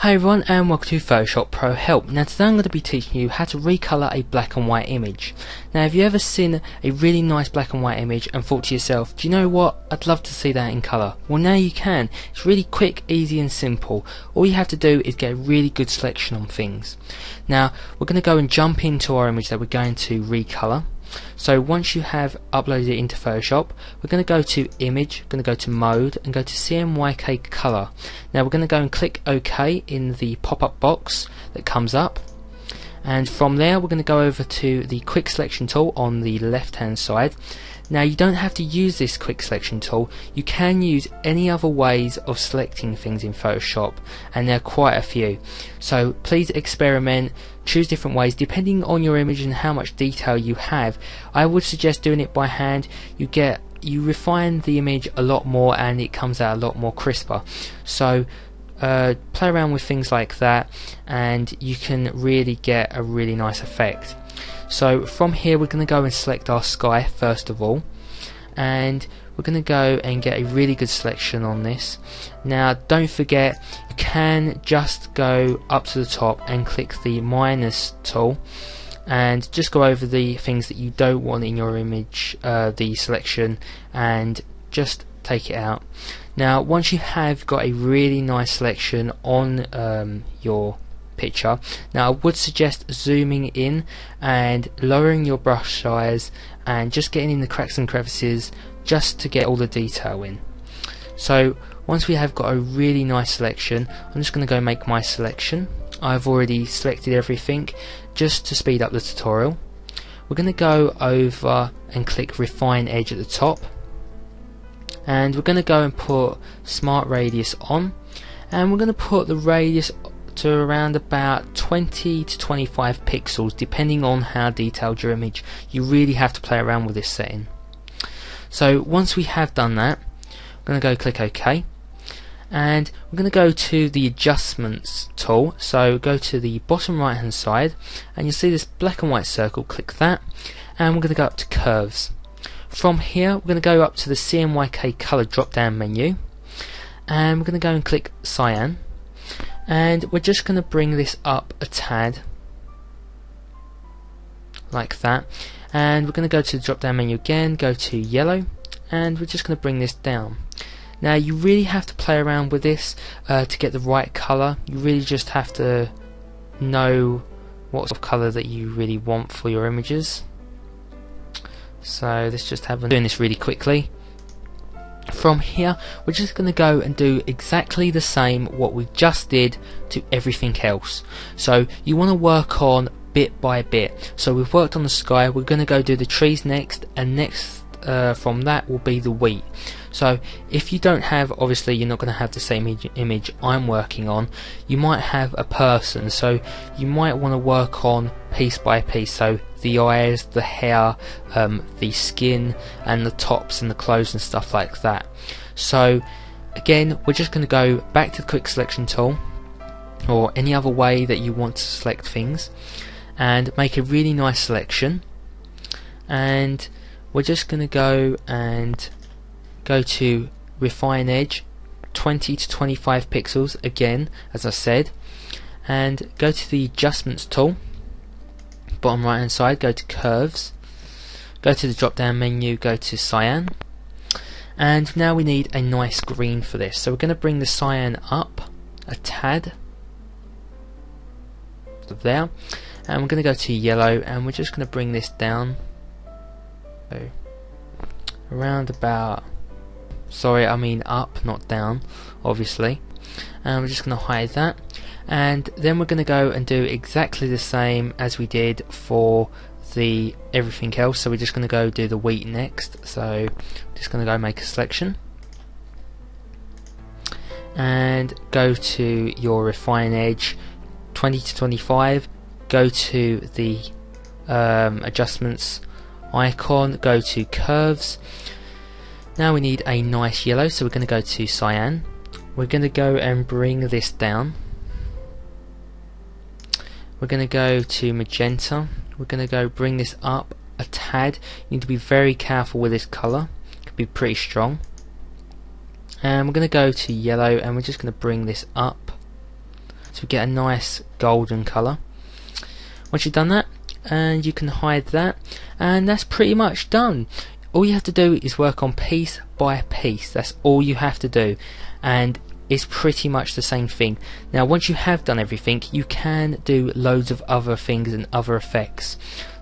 Hi everyone and welcome to Photoshop Pro Help. Now today I'm going to be teaching you how to recolor a black and white image. Now have you ever seen a really nice black and white image and thought to yourself, do you know what, I'd love to see that in colour. Well now you can. It's really quick, easy and simple. All you have to do is get a really good selection on things. Now we're going to go and jump into our image that we're going to recolor. So once you have uploaded it into Photoshop, we're going to go to Image, going to go to Mode, and go to CMYK Color. Now we're going to go and click OK in the pop-up box that comes up. And from there, we're going to go over to the Quick Selection tool on the left-hand side. Now you don't have to use this quick selection tool, you can use any other ways of selecting things in Photoshop and there are quite a few. So please experiment, choose different ways depending on your image and how much detail you have. I would suggest doing it by hand, you get you refine the image a lot more and it comes out a lot more crisper. So uh, play around with things like that and you can really get a really nice effect. So from here we're going to go and select our sky first of all and we're going to go and get a really good selection on this. Now don't forget you can just go up to the top and click the minus tool and just go over the things that you don't want in your image, uh, the selection and just take it out. Now once you have got a really nice selection on um, your picture. Now I would suggest zooming in and lowering your brush size and just getting in the cracks and crevices just to get all the detail in. So once we have got a really nice selection, I'm just going to go make my selection. I've already selected everything just to speed up the tutorial. We're going to go over and click refine edge at the top and we're going to go and put smart radius on. And we're going to put the radius to around about 20 to 25 pixels depending on how detailed your image. You really have to play around with this setting. So once we have done that we're going to go click OK. And we're going to go to the adjustments tool. So go to the bottom right hand side and you'll see this black and white circle. Click that and we're going to go up to curves from here we're going to go up to the CMYK color drop down menu and we're going to go and click cyan and we're just going to bring this up a tad like that and we're going to go to the drop down menu again go to yellow and we're just going to bring this down. Now you really have to play around with this uh, to get the right color. You really just have to know what sort of color that you really want for your images so let's just have doing this really quickly. From here we're just going to go and do exactly the same what we just did to everything else. So you want to work on bit by bit. So we've worked on the sky. We're going to go do the trees next and next uh, from that will be the wheat so if you don't have obviously you're not going to have the same image I'm working on you might have a person. So you might want to work on piece by piece. So the eyes the hair um, the skin and the tops and the clothes and stuff like that. So again we're just going to go back to the quick selection tool or any other way that you want to select things and make a really nice selection. And we're just going to go and go to refine edge 20 to 25 pixels again as I said and go to the adjustments tool bottom right hand side go to curves go to the drop down menu go to cyan and now we need a nice green for this. So we're going to bring the cyan up a tad there and we're going to go to yellow and we're just going to bring this down so around about sorry I mean up not down obviously. And we're just going to hide that. And then we're going to go and do exactly the same as we did for the everything else. So we're just going to go do the wheat next. So just going to go make a selection. And go to your refine edge 20 to 25 go to the um, adjustments icon. Go to curves now we need a nice yellow so we're going to go to cyan. We're going to go and bring this down. We're going to go to magenta. We're going to go bring this up a tad. You need to be very careful with this color. It can be pretty strong. And we're going to go to yellow and we're just going to bring this up so we get a nice golden colour once you've done that and you can hide that and that's pretty much done all you have to do is work on piece by piece. That's all you have to do. And it's pretty much the same thing. Now once you have done everything you can do loads of other things and other effects.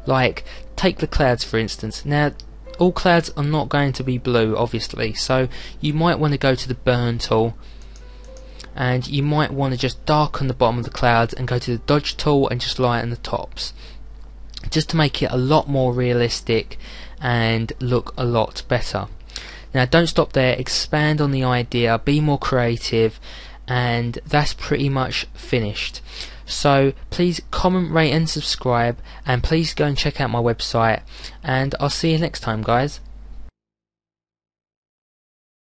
Like take the clouds for instance. Now all clouds are not going to be blue obviously. So you might want to go to the burn tool. And you might want to just darken the bottom of the clouds and go to the dodge tool and just lighten the tops. Just to make it a lot more realistic and look a lot better. Now don't stop there. Expand on the idea. Be more creative. And that's pretty much finished. So please comment rate and subscribe. And please go and check out my website. And I'll see you next time guys